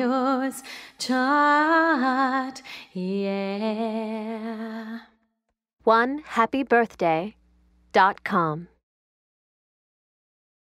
yours, child, yeah. One happy birthday dot com.